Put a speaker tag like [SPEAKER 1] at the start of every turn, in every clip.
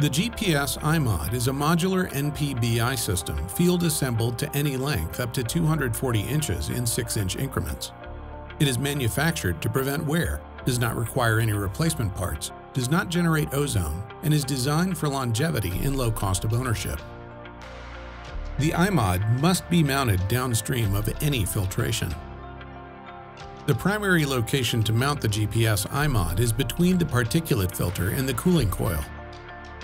[SPEAKER 1] The GPS iMod is a modular NPBI system field assembled to any length up to 240 inches in 6-inch increments. It is manufactured to prevent wear, does not require any replacement parts, does not generate ozone, and is designed for longevity and low cost of ownership. The iMod must be mounted downstream of any filtration. The primary location to mount the GPS iMod is between the particulate filter and the cooling coil.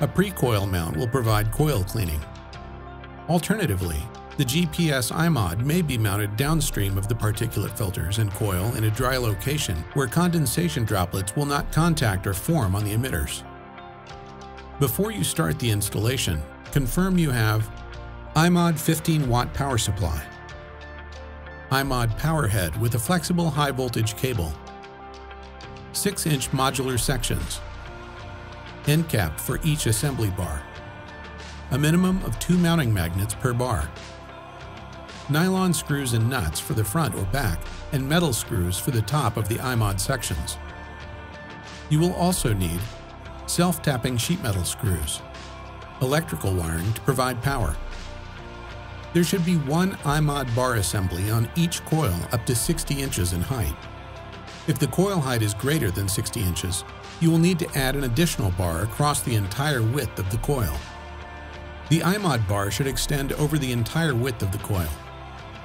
[SPEAKER 1] A pre-coil mount will provide coil cleaning. Alternatively, the GPS iMod may be mounted downstream of the particulate filters and coil in a dry location where condensation droplets will not contact or form on the emitters. Before you start the installation, confirm you have iMod 15 watt power supply, iMod power head with a flexible high voltage cable, 6 inch modular sections, end cap for each assembly bar, a minimum of two mounting magnets per bar, nylon screws and nuts for the front or back, and metal screws for the top of the iMod sections. You will also need self-tapping sheet metal screws, electrical wiring to provide power. There should be one iMod bar assembly on each coil up to 60 inches in height. If the coil height is greater than 60 inches, you will need to add an additional bar across the entire width of the coil. The iMod bar should extend over the entire width of the coil.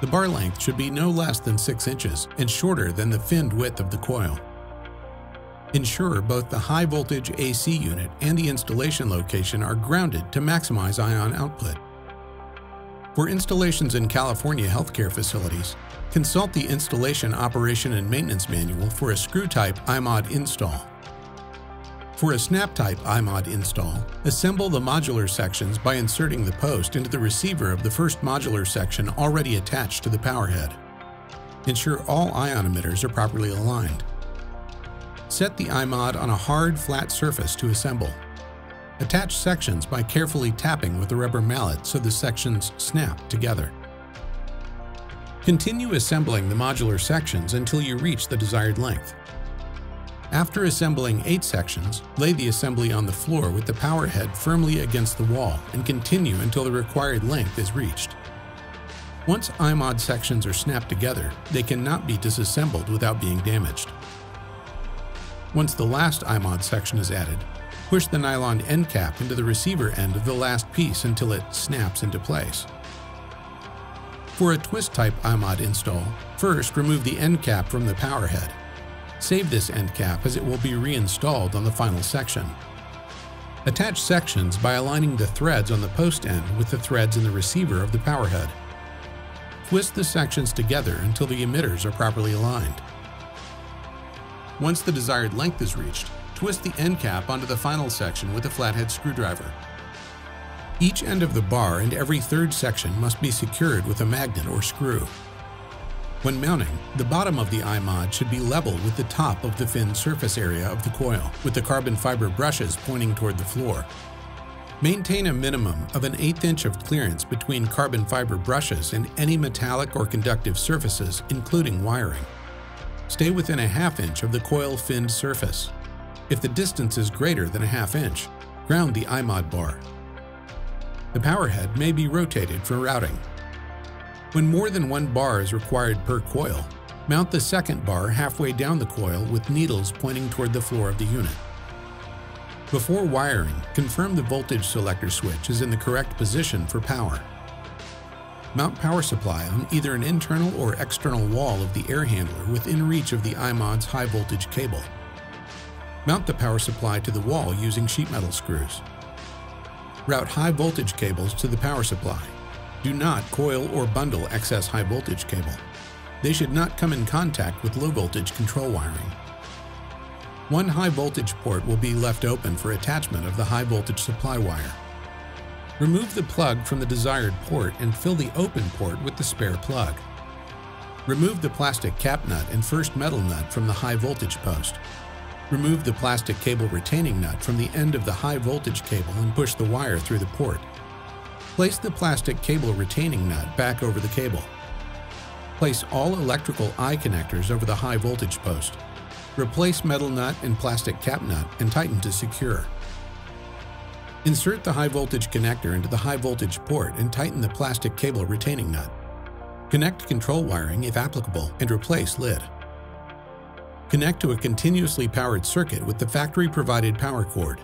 [SPEAKER 1] The bar length should be no less than 6 inches and shorter than the finned width of the coil. Ensure both the high voltage AC unit and the installation location are grounded to maximize ion output. For installations in California healthcare facilities, consult the Installation Operation and Maintenance Manual for a screw-type iMod install. For a snap-type iMod install, assemble the modular sections by inserting the post into the receiver of the first modular section already attached to the power head. Ensure all ion emitters are properly aligned. Set the iMod on a hard, flat surface to assemble. Attach sections by carefully tapping with a rubber mallet so the sections snap together. Continue assembling the modular sections until you reach the desired length. After assembling eight sections, lay the assembly on the floor with the power head firmly against the wall and continue until the required length is reached. Once iMod sections are snapped together, they cannot be disassembled without being damaged. Once the last iMod section is added, push the nylon end cap into the receiver end of the last piece until it snaps into place. For a twist type iMod install, first remove the end cap from the power head. Save this end cap as it will be reinstalled on the final section. Attach sections by aligning the threads on the post end with the threads in the receiver of the power head. Twist the sections together until the emitters are properly aligned. Once the desired length is reached, twist the end cap onto the final section with a flathead screwdriver. Each end of the bar and every third section must be secured with a magnet or screw. When mounting, the bottom of the iMod should be level with the top of the fin surface area of the coil, with the carbon fiber brushes pointing toward the floor. Maintain a minimum of an eighth inch of clearance between carbon fiber brushes and any metallic or conductive surfaces, including wiring. Stay within a half inch of the coil finned surface. If the distance is greater than a half inch, ground the iMod bar. The power head may be rotated for routing. When more than one bar is required per coil, mount the second bar halfway down the coil with needles pointing toward the floor of the unit. Before wiring, confirm the voltage selector switch is in the correct position for power. Mount power supply on either an internal or external wall of the air handler within reach of the iMod's high voltage cable. Mount the power supply to the wall using sheet metal screws. Route high voltage cables to the power supply. Do not coil or bundle excess high voltage cable. They should not come in contact with low voltage control wiring. One high voltage port will be left open for attachment of the high voltage supply wire. Remove the plug from the desired port and fill the open port with the spare plug. Remove the plastic cap nut and first metal nut from the high voltage post. Remove the plastic cable retaining nut from the end of the high voltage cable and push the wire through the port. Place the plastic cable retaining nut back over the cable. Place all electrical eye connectors over the high voltage post. Replace metal nut and plastic cap nut and tighten to secure. Insert the high voltage connector into the high voltage port and tighten the plastic cable retaining nut. Connect control wiring if applicable and replace lid. Connect to a continuously powered circuit with the factory provided power cord.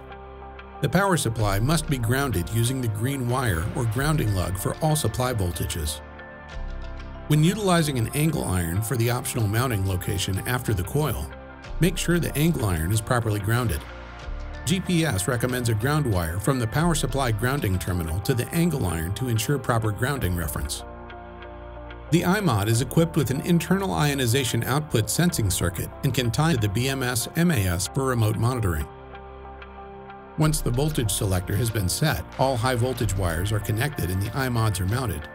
[SPEAKER 1] The power supply must be grounded using the green wire or grounding lug for all supply voltages. When utilizing an angle iron for the optional mounting location after the coil, make sure the angle iron is properly grounded. GPS recommends a ground wire from the power supply grounding terminal to the angle iron to ensure proper grounding reference. The iMod is equipped with an internal ionization output sensing circuit and can tie to the BMS BAS for remote monitoring. Once the voltage selector has been set, all high voltage wires are connected and the iMods are mounted.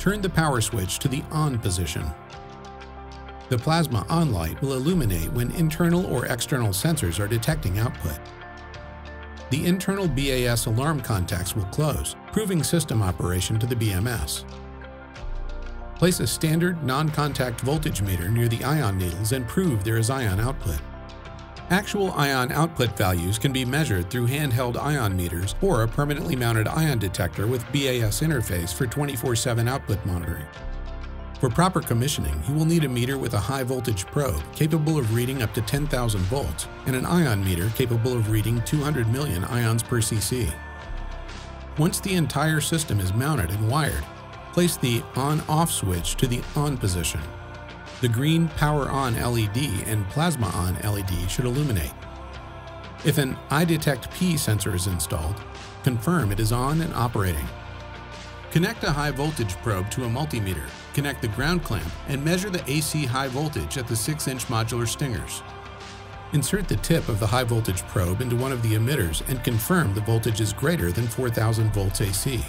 [SPEAKER 1] Turn the power switch to the on position. The plasma on light will illuminate when internal or external sensors are detecting output. The internal BAS alarm contacts will close, proving system operation to the BMS. Place a standard non-contact voltage meter near the ion needles and prove there is ion output. Actual ion output values can be measured through handheld ion meters or a permanently mounted ion detector with BAS interface for 24-7 output monitoring. For proper commissioning, you will need a meter with a high voltage probe capable of reading up to 10,000 volts and an ion meter capable of reading 200 million ions per cc. Once the entire system is mounted and wired, place the on-off switch to the on position. The green power on LED and plasma on LED should illuminate. If an iDetect P sensor is installed, confirm it is on and operating. Connect a high voltage probe to a multimeter, connect the ground clamp, and measure the AC high voltage at the 6-inch modular stingers. Insert the tip of the high voltage probe into one of the emitters and confirm the voltage is greater than 4000 volts AC.